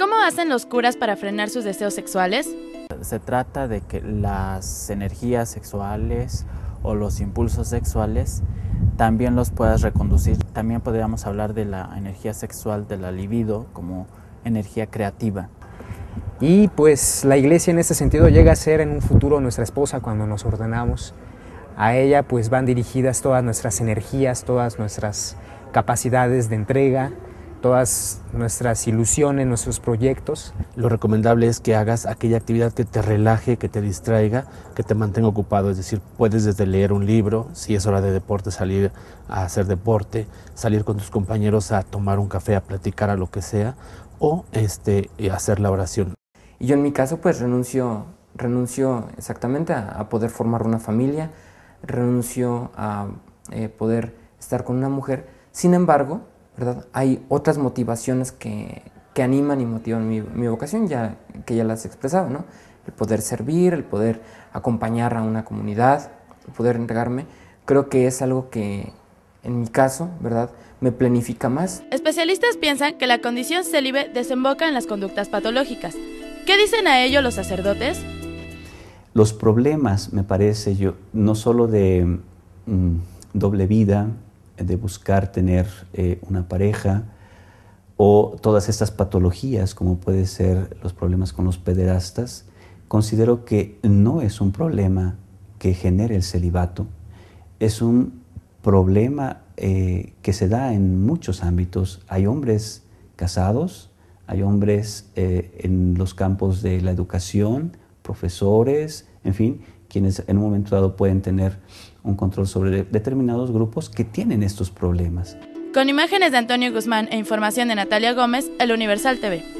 cómo hacen los curas para frenar sus deseos sexuales? Se trata de que las energías sexuales o los impulsos sexuales también los puedas reconducir. También podríamos hablar de la energía sexual de la libido como energía creativa. Y pues la iglesia en ese sentido llega a ser en un futuro nuestra esposa cuando nos ordenamos. A ella pues van dirigidas todas nuestras energías, todas nuestras capacidades de entrega, todas nuestras ilusiones, nuestros proyectos. Lo recomendable es que hagas aquella actividad que te relaje, que te distraiga, que te mantenga ocupado. Es decir, puedes desde leer un libro, si es hora de deporte, salir a hacer deporte, salir con tus compañeros a tomar un café, a platicar a lo que sea, o este, hacer la oración. Y yo en mi caso pues renuncio, renuncio exactamente a, poder formar una familia, renuncio a eh, poder estar con una mujer. Sin embargo, hay otras motivaciones que, animan y motivan mi, vocación, ya, que ya las he expresado, ¿no? El poder servir, el poder acompañar a una comunidad, el poder entregarme, creo que es algo que, en mi caso, ¿verdad?, me planifica más. Especialistas piensan que la condición célibe desemboca en las conductas patológicas. ¿Qué dicen a ello los sacerdotes? Los problemas, me parece yo, no solo de mm, doble vida, de buscar tener eh, una pareja o todas estas patologías como puede ser los problemas con los pederastas, considero que no es un problema que genere el celibato, es un problema eh, que se da en muchos ámbitos. Hay hombres casados, hay hombres eh, en los campos de la educación, profesores, en fin, quienes en un momento dado pueden tener un control sobre determinados grupos que tienen estos problemas. Con imágenes de Antonio Guzmán e información de Natalia Gómez, El Universal TV.